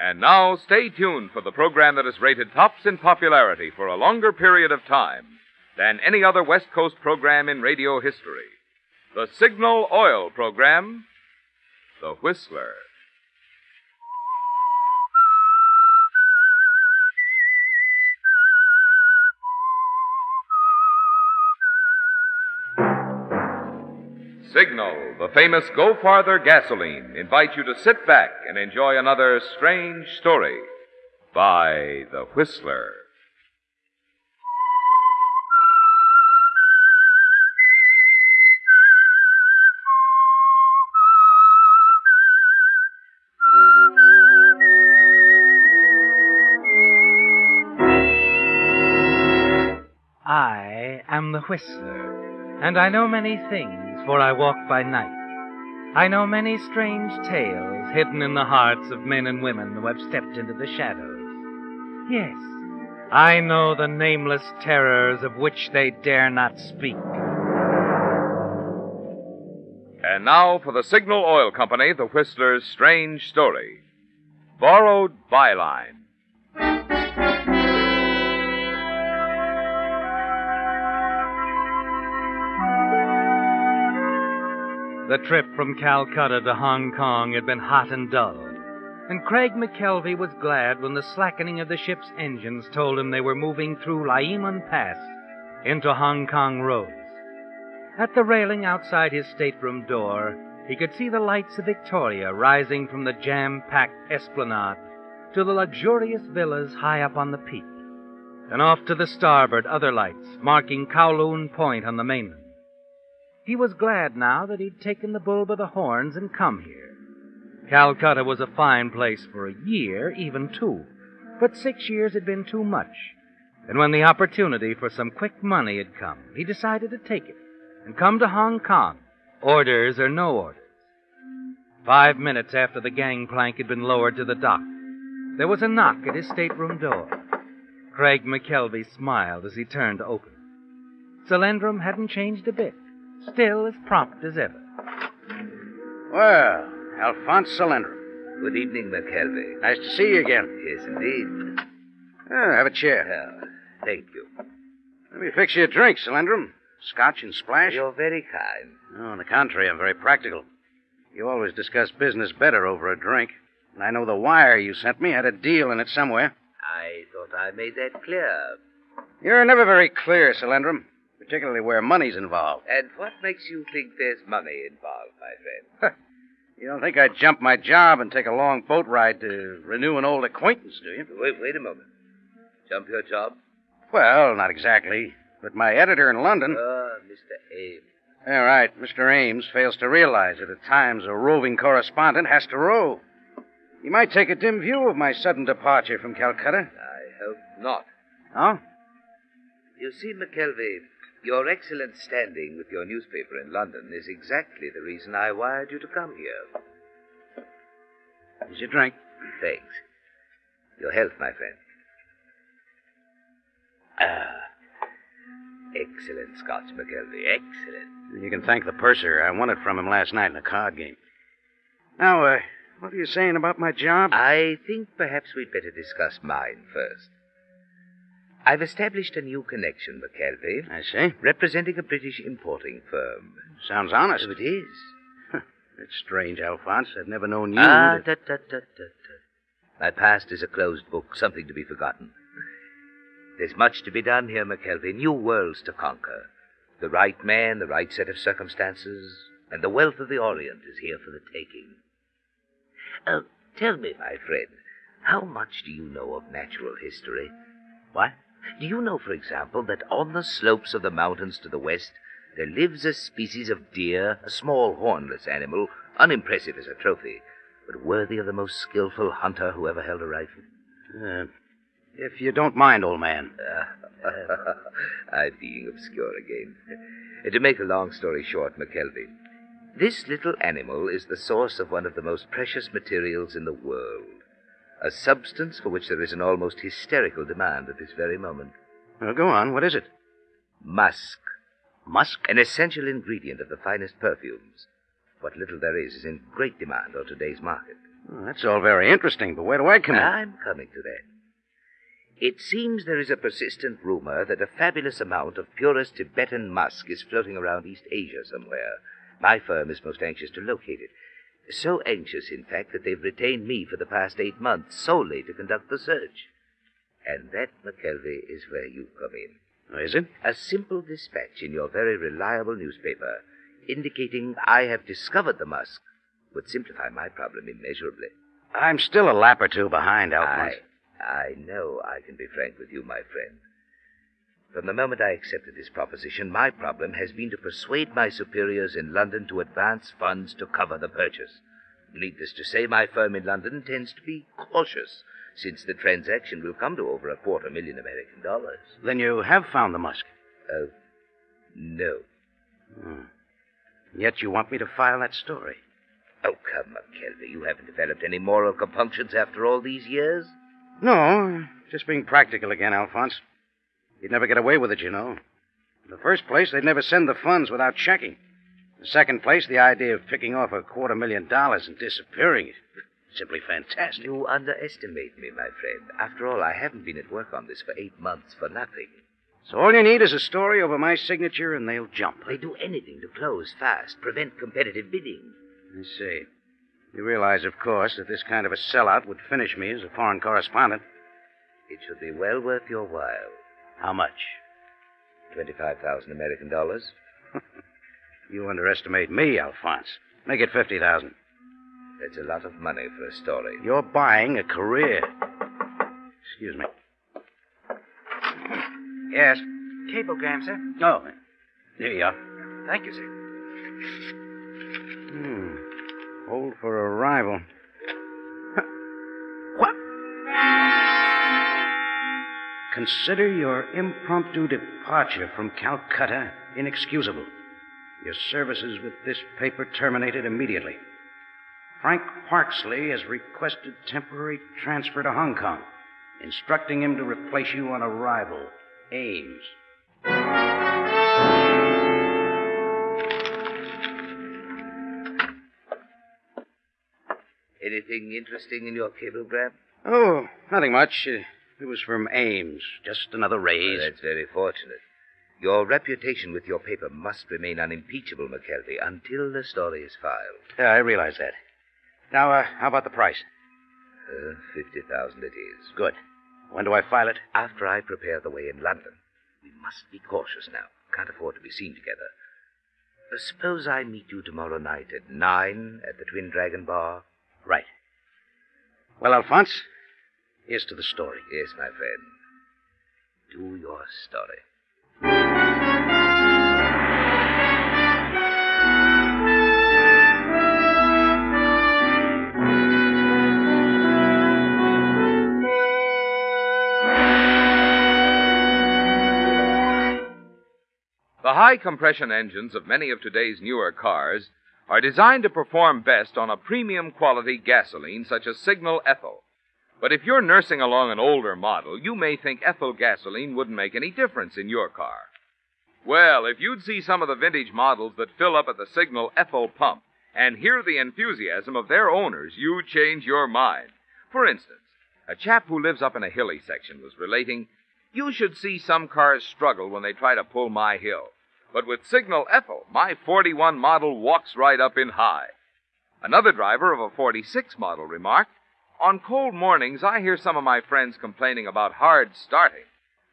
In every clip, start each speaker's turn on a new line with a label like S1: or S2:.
S1: And now, stay tuned for the program that is rated tops in popularity for a longer period of time than any other West Coast program in radio history. The Signal Oil program, The Whistler. Signal, the famous Go Farther gasoline, invite you to sit back and enjoy another strange story by The Whistler.
S2: I am the Whistler, and I know many things, for I walk by night. I know many strange tales hidden in the hearts of men and women who have stepped into the shadows. Yes, I know the nameless terrors of which they dare not speak.
S1: And now for the Signal Oil Company, The Whistler's strange story Borrowed Byline.
S2: The trip from Calcutta to Hong Kong had been hot and dull, and Craig McKelvey was glad when the slackening of the ship's engines told him they were moving through Lyemun Pass into Hong Kong roads. At the railing outside his stateroom door, he could see the lights of Victoria rising from the jam packed esplanade to the luxurious villas high up on the peak, and off to the starboard other lights marking Kowloon Point on the mainland. He was glad now that he'd taken the bull by the horns and come here. Calcutta was a fine place for a year, even two, but six years had been too much. And when the opportunity for some quick money had come, he decided to take it and come to Hong Kong, orders or no orders. Five minutes after the gangplank had been lowered to the dock, there was a knock at his stateroom door. Craig McKelvey smiled as he turned to open. Solandrum hadn't changed a bit still as prompt as ever.
S3: Well, Alphonse Solandrum.
S4: Good evening, McKelvey.
S3: Nice to see you again.
S4: Yes, indeed.
S3: Ah, have a chair.
S4: Well, thank you.
S3: Let me fix you a drink, Solandrum. Scotch and splash?
S4: You're very kind.
S3: Oh, on the contrary, I'm very practical. You always discuss business better over a drink. And I know the wire you sent me had a deal in it somewhere.
S4: I thought I made that clear.
S3: You're never very clear, Solandrum, particularly where money's involved.
S4: And what makes you think there's money involved, my friend?
S3: You don't think I'd jump my job and take a long boat ride to renew an old acquaintance, do you?
S4: Wait, wait a moment. Jump your job?
S3: Well, not exactly. But my editor in London.
S4: Ah, Mr. Ames.
S3: All right, Mr. Ames fails to realize that at times a roving correspondent has to rove. You might take a dim view of my sudden departure from Calcutta.
S4: I hope not.
S3: Huh?
S4: You see, McKelvey, your excellent standing with your newspaper in London is exactly the reason I wired you to come here.
S3: Here's your drink.
S4: Thanks. Your health, my friend. Ah. Excellent Scotch, McKelvey. Excellent.
S3: You can thank the purser. I won it from him last night in a card game. Now, uh, what are you saying about my job?
S4: I think perhaps we'd better discuss mine first. I've established a new connection, McKelvey,
S3: I see.
S4: representing a British importing firm.
S3: Sounds honest.
S4: So it is.
S3: It's strange, Alphonse. I've never known you.
S4: Ah,
S3: to-
S4: tut, tut, tut, tut, tut. My past is a closed book, something to be forgotten. There's much to be done here, McKelvey. New worlds to conquer. The right man, the right set of circumstances, and the wealth of the Orient is here for the taking. Uh, tell me, my friend, how much do you know of natural history?
S3: What?
S4: Do you know, for example, that on the slopes of the mountains to the west there lives a species of deer, a small hornless animal, unimpressive as a trophy, but worthy of the most skilful hunter who ever held a rifle?
S3: Uh, if you don't mind, old man.
S4: I'm being obscure again. Uh, to make a long story short, McKelvey, this little animal is the source of one of the most precious materials in the world. A substance for which there is an almost hysterical demand at this very moment.
S3: Well, go on. What is it?
S4: Musk.
S3: Musk?
S4: An essential ingredient of the finest perfumes. What little there is is in great demand on today's market.
S3: Well, that's all very interesting, but where do I come in?
S4: I'm coming to that. It seems there is a persistent rumor that a fabulous amount of purest Tibetan musk is floating around East Asia somewhere. My firm is most anxious to locate it. So anxious, in fact, that they've retained me for the past eight months solely to conduct the search. And that, McKelvey, is where you come in.
S3: Oh, is it?
S4: A simple dispatch in your very reliable newspaper indicating I have discovered the musk would simplify my problem immeasurably.
S3: I'm still a lap or two behind, Alphonse.
S4: I, I know I can be frank with you, my friend. From the moment I accepted this proposition, my problem has been to persuade my superiors in London to advance funds to cover the purchase. Needless to say, my firm in London tends to be cautious, since the transaction will come to over a quarter million American dollars.
S3: Then you have found the musk.
S4: Oh, no.
S3: Hmm. Yet you want me to file that story.
S4: Oh, come, McKelvey. You haven't developed any moral compunctions after all these years?
S3: No, just being practical again, Alphonse. You'd never get away with it, you know. In the first place, they'd never send the funds without checking. In the second place, the idea of picking off a quarter million dollars and disappearing is simply fantastic.
S4: You underestimate me, my friend. After all, I haven't been at work on this for eight months for nothing.
S3: So all you need is a story over my signature, and they'll jump.
S4: They do anything to close fast, prevent competitive bidding.
S3: I see. You realize, of course, that this kind of a sellout would finish me as a foreign correspondent.
S4: It should be well worth your while.
S3: How much?
S4: 25,000 American dollars.
S3: You underestimate me, Alphonse. Make it 50,000.
S4: That's a lot of money for a story.
S3: You're buying a career. Excuse me. Yes.
S5: Cablegram, sir.
S3: Oh, there you are.
S5: Thank you, sir.
S3: Hmm. Hold for arrival. Consider your impromptu departure from Calcutta inexcusable. Your services with this paper terminated immediately. Frank Parksley has requested temporary transfer to Hong Kong, instructing him to replace you on arrival. Ames.
S4: Anything interesting in your cablegram?
S3: Oh, nothing much. Uh, it was from Ames. Just another raise.
S4: Well, that's very fortunate. Your reputation with your paper must remain unimpeachable, McKelvey, until the story is filed.
S3: Yeah, I realize that. Now, uh, how about the price?
S4: Uh, 50,000 it is.
S3: Good. When do I file it?
S4: After I prepare the way in London. We must be cautious now. Can't afford to be seen together. Uh, suppose I meet you tomorrow night at nine at the Twin Dragon Bar?
S3: Right. Well, Alphonse, here's to the story.
S4: Yes, my friend. Do your story.
S1: The high compression engines of many of today's newer cars are designed to perform best on a premium quality gasoline such as Signal Ethyl. But if you're nursing along an older model, you may think ethyl gasoline wouldn't make any difference in your car. Well, if you'd see some of the vintage models that fill up at the Signal Ethyl pump and hear the enthusiasm of their owners, you'd change your mind. For instance, a chap who lives up in a hilly section was relating, You should see some cars struggle when they try to pull my hill. But with Signal Ethyl, my 41 model walks right up in high. Another driver of a 46 model remarked, On cold mornings, I hear some of my friends complaining about hard starting.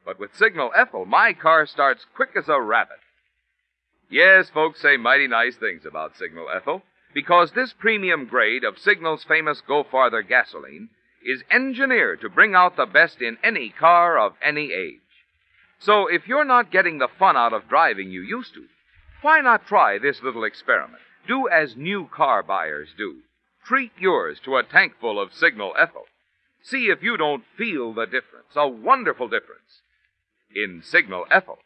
S1: But with Signal Ethyl, my car starts quick as a rabbit. Yes, folks say mighty nice things about Signal Ethyl, because this premium grade of Signal's famous Go Farther gasoline is engineered to bring out the best in any car of any age. So if you're not getting the fun out of driving you used to, why not try this little experiment? Do as new car buyers do. Treat yours to a tankful of Signal Ethyl. See if you don't feel the difference, a wonderful difference, in Signal Ethyl.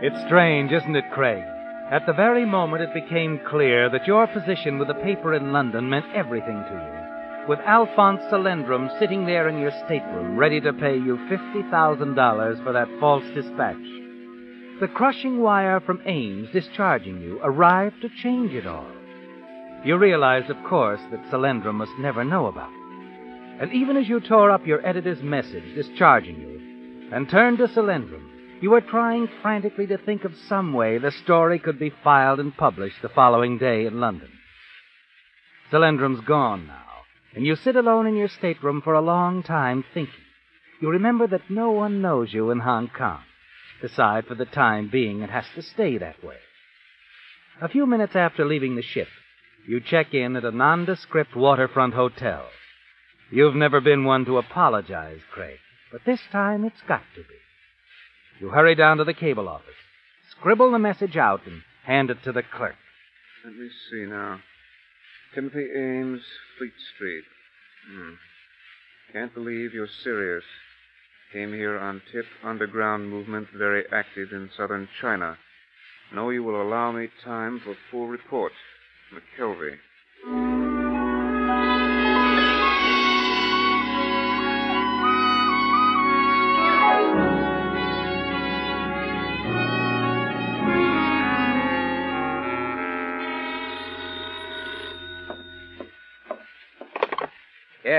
S2: It's strange, isn't it, Craig? At the very moment it became clear that your position with the paper in London meant everything to you, with Alphonse Salendrum sitting there in your stateroom ready to pay you $50,000 for that false dispatch, the crushing wire from Ames discharging you arrived to change it all. You realized, of course, that Salendrum must never know about it. And even as you tore up your editor's message discharging you and turned to Salendrum, you were trying frantically to think of some way the story could be filed and published the following day in London. Salendrum's gone now, and you sit alone in your stateroom for a long time thinking. You remember that no one knows you in Hong Kong. Decide for the time being it has to stay that way. A few minutes after leaving the ship, you check in at a nondescript waterfront hotel. You've never been one to apologize, Craig, but this time it's got to be. You hurry down to the cable office, scribble the message out, and hand it to the clerk.
S5: Let me see now. Timothy Ames, Fleet Street. Hmm. Can't believe you're serious. Came here on tip underground movement very active in southern China. Know you will allow me time for full report. McKelvey.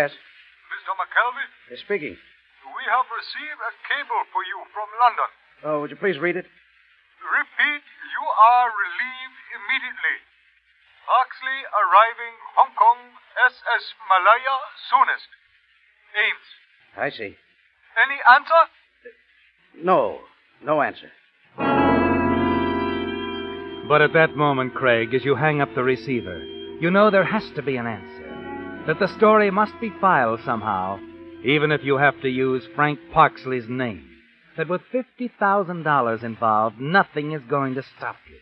S3: Yes,
S6: Mr. McKelvey,
S3: uh, speaking.
S6: we have received a cable for you from London.
S3: Oh, would you please read it?
S6: Repeat, you are relieved immediately. Parksley arriving Hong Kong SS Malaya soonest. Ames.
S3: I see.
S6: Any answer?
S3: No, no answer.
S2: But at that moment, Craig, as you hang up the receiver, you know there has to be an answer. That the story must be filed somehow, even if you have to use Frank Parksley's name. That with $50,000 involved, nothing is going to stop you.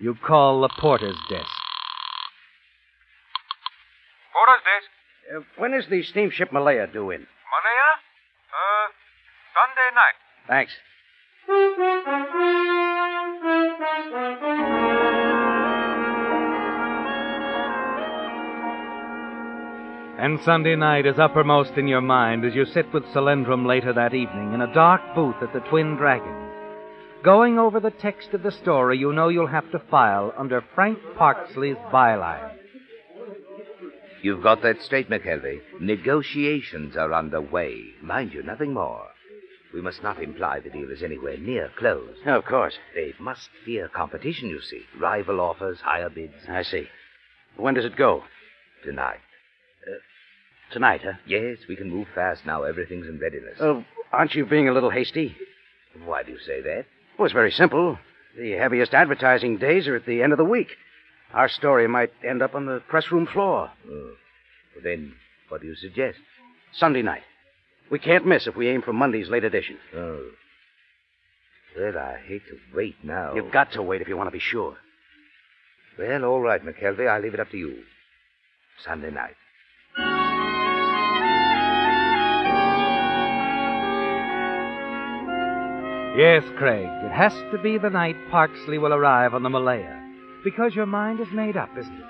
S2: You call the porter's desk.
S6: Porter's desk.
S3: Uh, when is the steamship Malaya due in?
S6: Malaya? Uh, Sunday night.
S3: Thanks.
S2: And Sunday night is uppermost in your mind as you sit with Salendrum later that evening in a dark booth at the Twin Dragon. Going over the text of the story you know you'll have to file under Frank Parksley's byline.
S4: You've got that straight, McKelvey. Negotiations are underway. Mind you, nothing more. We must not imply the deal is anywhere near closed.
S3: Of course.
S4: They must fear competition, you see. Rival offers, higher bids.
S3: I see. When does it go?
S4: Tonight.
S3: Tonight, huh?
S4: Yes, we can move fast now. Everything's in readiness.
S3: Oh, aren't you being a little hasty?
S4: Why do you say that?
S3: Well, it's very simple. The heaviest advertising days are at the end of the week. Our story might end up on the press room floor.
S4: Oh. Well, then, what do you suggest?
S3: Sunday night. We can't miss if we aim for Monday's late edition.
S4: Oh. Well, I hate to wait now.
S3: You've got to wait if you want to be sure.
S4: Well, all right, McKelvey. I'll leave it up to you. Sunday night.
S2: Yes, Craig, it has to be the night Parksley will arrive on the Malaya. Because your mind is made up, isn't it?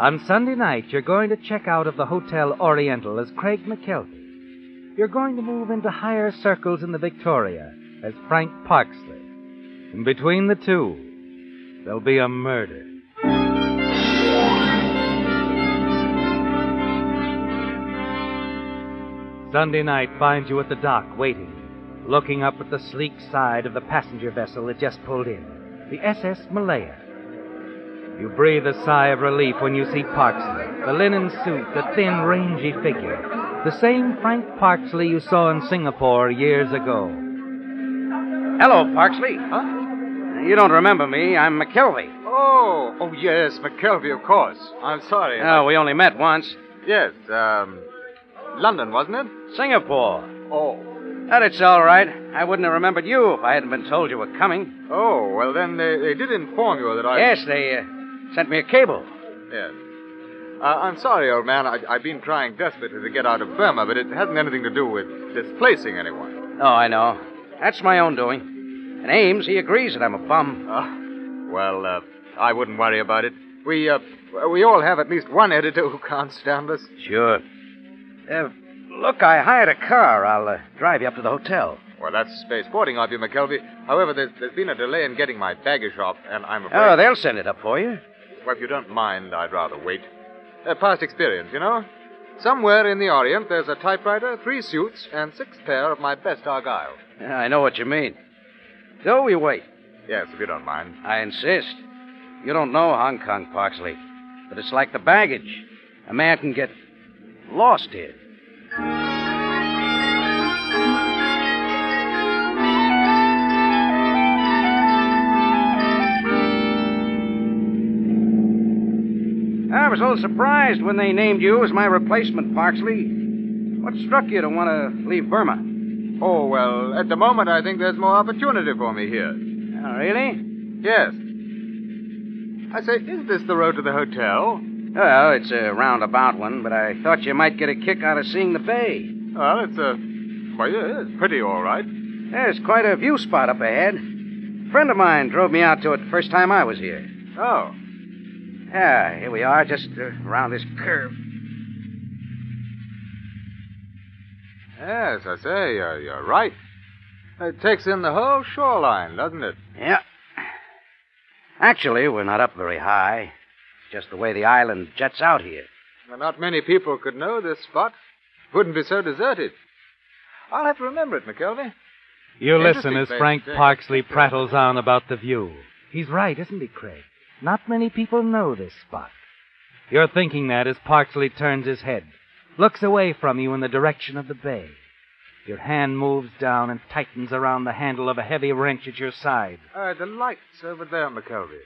S2: On Sunday night, you're going to check out of the Hotel Oriental as Craig McKelvey. You're going to move into higher circles in the Victoria as Frank Parksley. And between the two, there'll be a murder. Sunday night finds you at the dock waiting, looking up at the sleek side of the passenger vessel that just pulled in, the SS Malaya. You breathe a sigh of relief when you see Parksley, the linen suit, the thin, rangy figure, the same Frank Parksley you saw in Singapore years ago.
S3: Hello, Parksley.
S6: Huh?
S3: You don't remember me. I'm McKelvey.
S6: Oh, oh yes, McKelvey, of course. I'm sorry.
S3: Oh, we only met once.
S6: Yes, um, London, wasn't it?
S3: Singapore.
S6: Oh.
S3: But it's all right. I wouldn't have remembered you if I hadn't been told you were coming.
S6: Oh, well, then they, they did inform you that I.
S3: Yes, they uh, sent me a cable.
S6: Yes. Uh, I'm sorry, old man. I, I've been trying desperately to get out of Burma, but it hasn't anything to do with displacing anyone.
S3: Oh, I know. That's my own doing. And Ames, he agrees that I'm a bum.
S6: Uh, Well, uh, I wouldn't worry about it. We, uh, we all have at least one editor who can't stand us.
S3: Sure. Uh, look, I hired a car. I'll uh, drive you up to the hotel.
S6: Well, that's space sporting of you, McKelvey. However, there's, there's been a delay in getting my baggage off, and I'm afraid.
S3: Oh, they'll send it up for you.
S6: Well, if you don't mind, I'd rather wait. Uh, past experience, you know. Somewhere in the Orient, there's a typewriter, three suits, and six pair of my best Argyle.
S3: Yeah, I know what you mean. So we wait.
S6: Yes, if you don't mind.
S3: I insist. You don't know Hong Kong, Parksley, but it's like the baggage. A man can get lost here. I was a little surprised when they named you as my replacement, Parksley. What struck you to want to leave Burma?
S6: Oh, well, at the moment, I think there's more opportunity for me here.
S3: Oh, really?
S6: Yes. I say, is this the road to the hotel?
S3: Well, it's a roundabout one, but I thought you might get a kick out of seeing the bay.
S6: Well, it's a. Well, yeah, it's pretty all right.
S3: There's quite a view spot up ahead. A friend of mine drove me out to it the first time I was here.
S6: Oh.
S3: Yeah, here we are, just uh, around this curve.
S6: Yes, I say, you're, you're right. It takes in the whole shoreline, doesn't it?
S3: Yeah. Actually, we're not up very high. It's just the way the island jets out here.
S6: Well, not many people could know this spot. Wouldn't be so deserted. I'll have to remember it, McKelvey.
S2: You listen as Frank
S6: to.
S2: Parksley prattles on about the view. He's right, isn't he, Craig? Not many people know this spot. You're thinking that as Parksley turns his head, looks away from you in the direction of the bay. Your hand moves down and tightens around the handle of a heavy wrench at your side.
S6: Uh, the lights over there, McKelvey.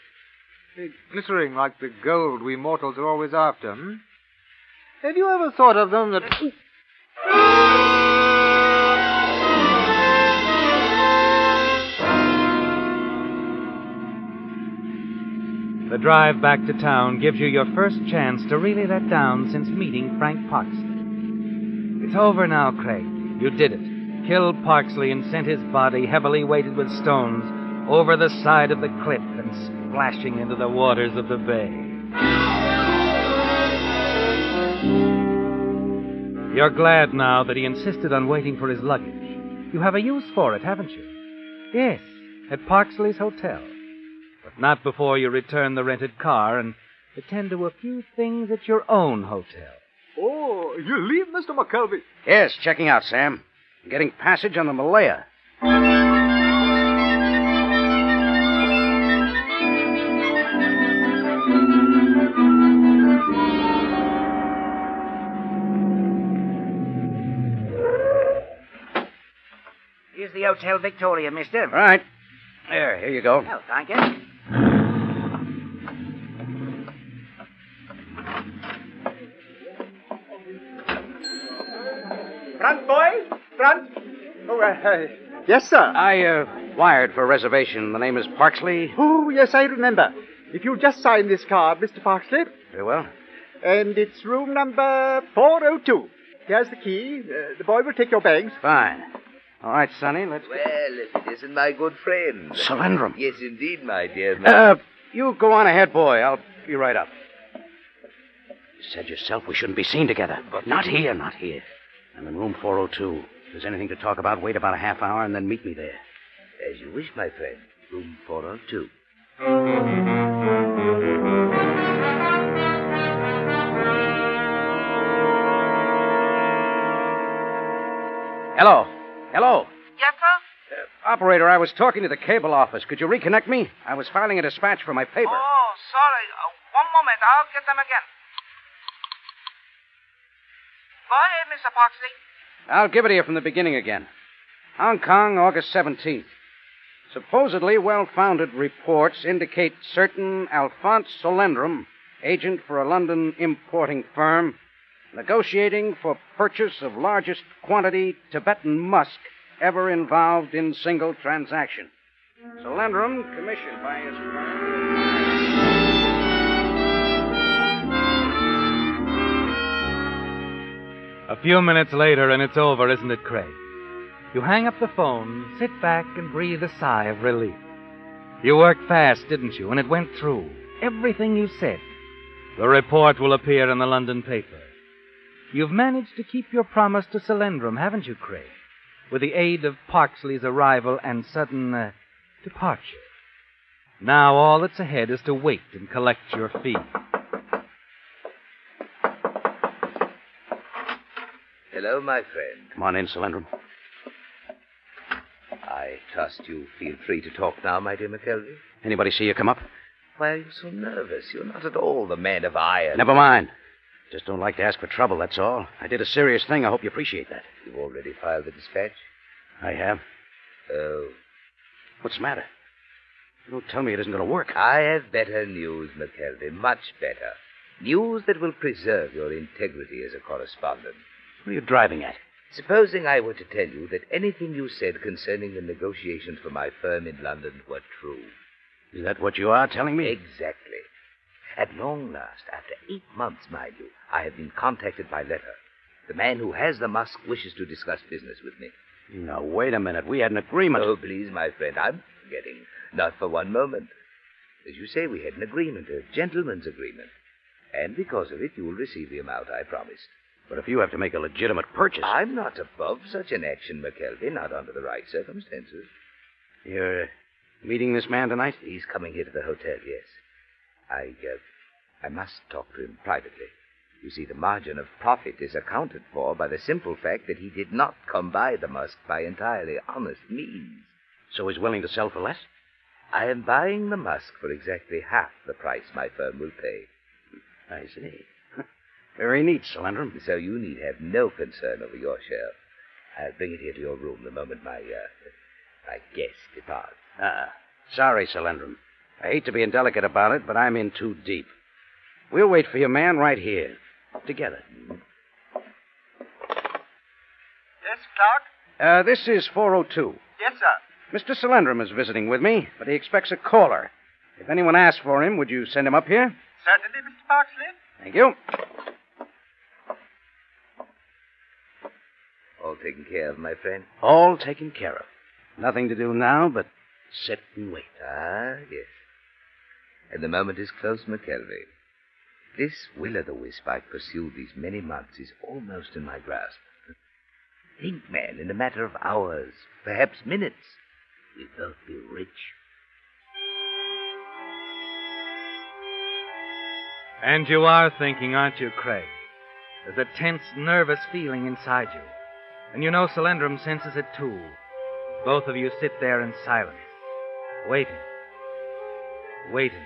S6: They're glittering like the gold we mortals are always after, hmm? Have you ever thought of them that.
S2: The drive back to town gives you your first chance to really let down since meeting Frank Parksley. It's over now, Craig. You did it. Killed Parksley and sent his body, heavily weighted with stones, over the side of the cliff and splashing into the waters of the bay. You're glad now that he insisted on waiting for his luggage. You have a use for it, haven't you? Yes, at Parksley's Hotel. But not before you return the rented car and attend to a few things at your own hotel.
S6: Oh, you leave, Mr. McKelvey?
S3: Yes, checking out, Sam. Getting passage on the Malaya.
S7: The Hotel Victoria, mister.
S3: All right. There, here you go.
S7: Oh, thank you.
S8: Front, boy. Front. Oh, uh, uh, yes, sir.
S3: I uh, wired for a reservation. The name is Parksley.
S8: Oh, yes, I remember. If you'll just sign this card, Mr. Parksley.
S3: Very well.
S8: And it's room number 402. Here's the key. Uh, the boy will take your bags.
S3: Fine. All right, Sonny, let's
S4: Well, if it isn't my good friend.
S3: Solendrum.
S4: Yes, indeed, my dear man.
S3: Uh, you go on ahead, boy. I'll be right up. You said yourself we shouldn't be seen together. But not here, not here. I'm in room 402. If there's anything to talk about, wait about a half hour and then meet me there.
S4: As you wish, my friend. Room 402.
S3: Hello. Hello.
S7: Yes, sir?
S3: Uh, operator, I was talking to the cable office. Could you reconnect me? I was filing a dispatch for my paper.
S7: Oh, sorry. Uh, one moment. I'll get them again. Go ahead, Mr. Parksley.
S3: I'll give it to you from the beginning again. Hong Kong, August 17th. Supposedly well founded reports indicate certain Alphonse Solendrum, agent for a London importing firm, negotiating for purchase of largest quantity Tibetan musk ever involved in single transaction. Solendrum, commissioned by his.
S2: A few minutes later, and it's over, isn't it, Craig? You hang up the phone, sit back, and breathe a sigh of relief. You worked fast, didn't you? And it went through. Everything you said. The report will appear in the London paper. You've managed to keep your promise to Solendraum, haven't you, Craig? With the aid of Parksley's arrival and sudden uh, departure. Now all that's ahead is to wait and collect your fee.
S4: Hello, my friend.
S3: Come on in, Solendraum.
S4: I trust you feel free to talk now, my dear McKelvey.
S3: Anybody see you come up?
S4: Why are you so nervous? You're not at all the man of iron.
S3: Never mind. Just don't like to ask for trouble, that's all. I did a serious thing. I hope you appreciate that.
S4: You've already filed the dispatch?
S3: I have.
S4: Oh.
S3: What's the matter? Don't tell me it isn't going to work.
S4: I have better news, McKelvey. Much better. News that will preserve your integrity as a correspondent.
S3: What are you driving at?
S4: Supposing I were to tell you that anything you said concerning the negotiations for my firm in London were true.
S3: Is that what you are telling me?
S4: Exactly. At long last, after eight months, mind you, I have been contacted by letter. The man who has the musk wishes to discuss business with me.
S3: Now, wait a minute. We had an agreement.
S4: Oh, please, my friend, I'm forgetting. Not for one moment. As you say, we had an agreement, a gentleman's agreement. And because of it, you will receive the amount I promised.
S3: But if you have to make a legitimate purchase.
S4: I'm not above such an action, McKelvey, not under the right circumstances.
S3: You're uh, meeting this man tonight?
S4: He's coming here to the hotel, yes. I, uh, I must talk to him privately. You see, the margin of profit is accounted for by the simple fact that he did not come by the musk by entirely honest means.
S3: So he's willing to sell for less?
S4: I am buying the musk for exactly half the price my firm will pay.
S3: I see. Very neat, Solendraum.
S4: So you need have no concern over your share. I'll bring it here to your room the moment my, uh, my guest departs.
S3: Ah, sorry, Solendraum. I hate to be indelicate about it, but I'm in too deep. We'll wait for your man right here. Together.
S7: Yes, Clark?
S3: Uh, this is 402.
S7: Yes, sir.
S3: Mr. Solendraum is visiting with me, but he expects a caller. If anyone asks for him, would you send him up here?
S7: Certainly, Mr. Parksley.
S3: Thank you.
S4: All taken care of, my friend?
S3: All taken care of. Nothing to do now but sit and wait.
S4: Ah, yes. And the moment is close, McKelvey. This will-o'-the-wisp I've pursued these many months is almost in my grasp. Think, man, in a matter of hours, perhaps minutes, we'll both be rich.
S2: And you are thinking, aren't you, Craig? There's a tense, nervous feeling inside you. And you know Solendraum senses it too. Both of you sit there in silence, waiting, waiting.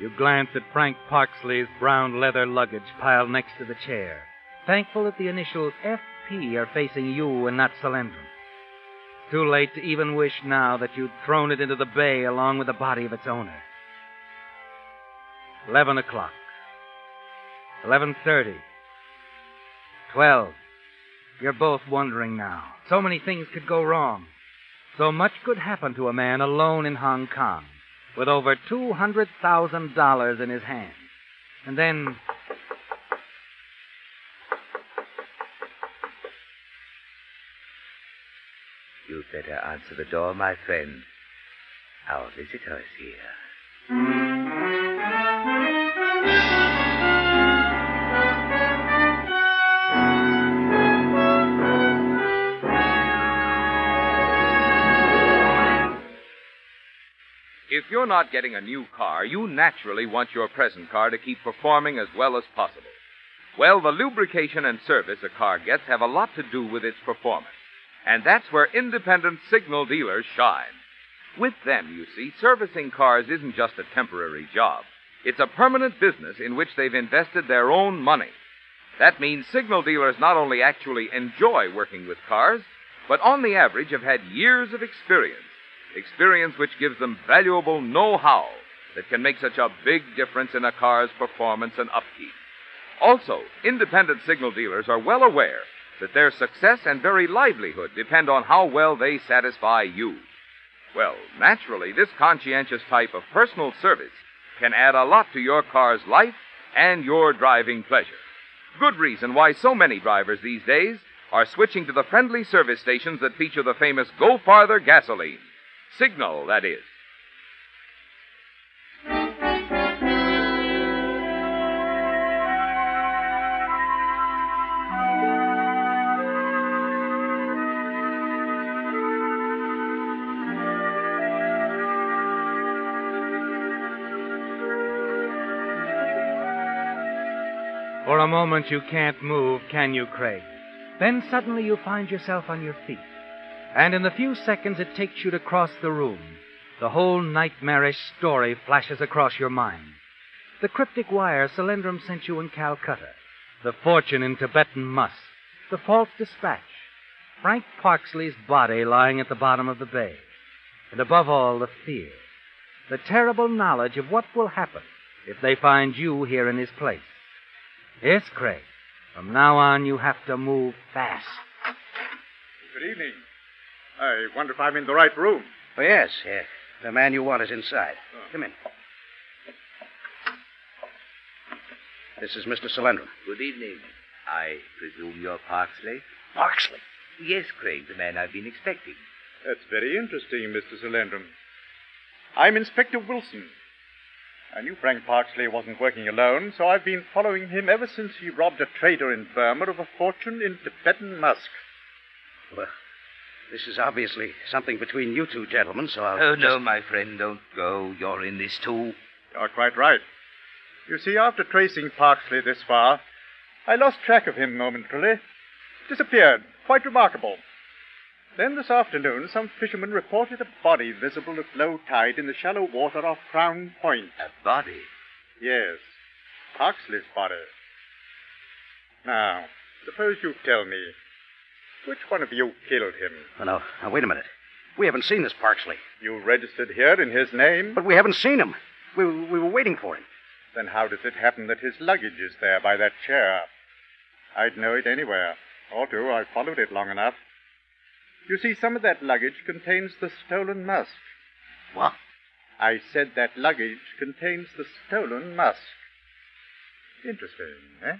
S2: You glance at Frank Parksley's brown leather luggage piled next to the chair, thankful that the initials FP are facing you and not Solendraum. Too late to even wish now that you'd thrown it into the bay along with the body of its owner. Eleven o'clock. Eleven thirty. Twelve. You're both wondering now. So many things could go wrong. So much could happen to a man alone in Hong Kong, with over two hundred thousand dollars in his hand. And then
S4: You'd better answer the door, my friend. Our visitor is here.
S1: If you're not getting a new car, you naturally want your present car to keep performing as well as possible. Well, the lubrication and service a car gets have a lot to do with its performance. And that's where independent signal dealers shine. With them, you see, servicing cars isn't just a temporary job. It's a permanent business in which they've invested their own money. That means signal dealers not only actually enjoy working with cars, but on the average have had years of experience. Experience which gives them valuable know-how that can make such a big difference in a car's performance and upkeep. Also, independent signal dealers are well aware that their success and very livelihood depend on how well they satisfy you. Well, naturally, this conscientious type of personal service can add a lot to your car's life and your driving pleasure. good reason why so many drivers these days are switching to the friendly service stations that feature the famous Go Farther gasoline. Signal, that is.
S2: For a moment you can't move, can you, Craig? Then suddenly you find yourself on your feet. And in the few seconds it takes you to cross the room, the whole nightmarish story flashes across your mind. The cryptic wire Solyndram sent you in Calcutta, the fortune in Tibetan musk, the false dispatch, Frank Parksley's body lying at the bottom of the bay, and above all, the fear, the terrible knowledge of what will happen if they find you here in his place. Yes, Craig. From now on, you have to move fast.
S8: Good evening. I wonder if I'm in the right room.
S3: Oh, yes, yes. The man you want is inside. Oh. Come in. This is Mr. Solyndram.
S4: Good evening. I presume you're Parksley?
S3: Parksley.
S4: Yes, Craig, the man I've been expecting.
S8: That's very interesting, Mr. Solyndram. I'm Inspector Wilson. I knew Frank Parksley wasn't working alone, so I've been following him ever since he robbed a trader in Burma of a fortune in Tibetan musk.
S3: Well, this is obviously something between you two gentlemen, so I'll.
S4: Oh, no, my friend, don't go. You're in this too.
S8: You're quite right. You see, after tracing Parksley this far, I lost track of him momentarily. Disappeared. Quite remarkable. Then this afternoon, some fishermen reported a body visible at low tide in the shallow water off Crown Point.
S4: A body.
S8: Yes, Parksley's body. Now, suppose you tell me, which one of you killed him?
S3: Oh, no. Now, wait a minute. We haven't seen this Parksley,
S8: You registered here in his name?
S3: but we haven't seen him. We, we were waiting for him.
S8: Then how does it happen that his luggage is there by that chair? I'd know it anywhere. Or to, I've followed it long enough. You see, some of that luggage contains the stolen musk.
S3: What?
S8: I said that luggage contains the stolen musk. Interesting, eh?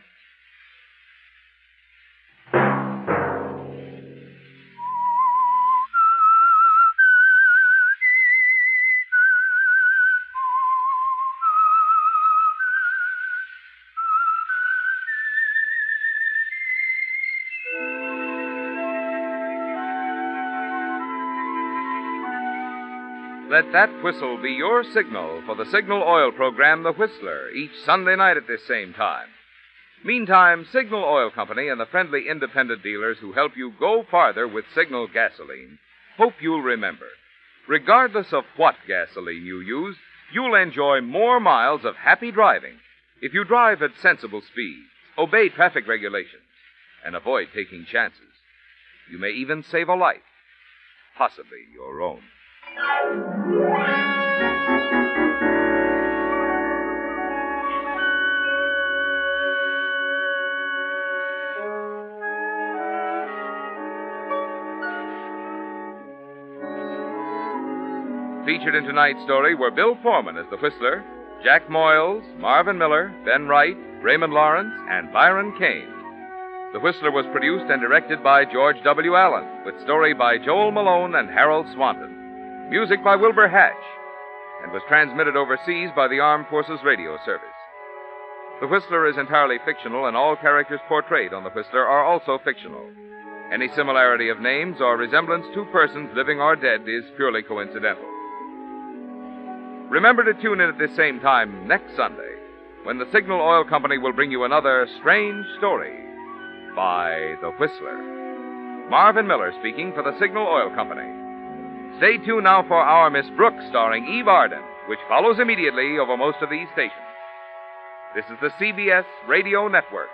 S1: Let that whistle be your signal for the Signal Oil program, The Whistler, each Sunday night at this same time. Meantime, Signal Oil Company and the friendly independent dealers who help you go farther with Signal gasoline hope you'll remember. Regardless of what gasoline you use, you'll enjoy more miles of happy driving if you drive at sensible speeds, obey traffic regulations, and avoid taking chances. You may even save a life, possibly your own. Featured in tonight's story were Bill Foreman as the Whistler, Jack Moyles, Marvin Miller, Ben Wright, Raymond Lawrence, and Byron Kane. The Whistler was produced and directed by George W. Allen, with story by Joel Malone and Harold Swanton. Music by Wilbur Hatch, and was transmitted overseas by the Armed Forces Radio Service. The Whistler is entirely fictional, and all characters portrayed on The Whistler are also fictional. Any similarity of names or resemblance to persons living or dead is purely coincidental. Remember to tune in at this same time next Sunday when the Signal Oil Company will bring you another strange story by The Whistler. Marvin Miller speaking for the Signal Oil Company. Stay tuned now for Our Miss Brooks starring Eve Arden, which follows immediately over most of these stations. This is the CBS Radio Network.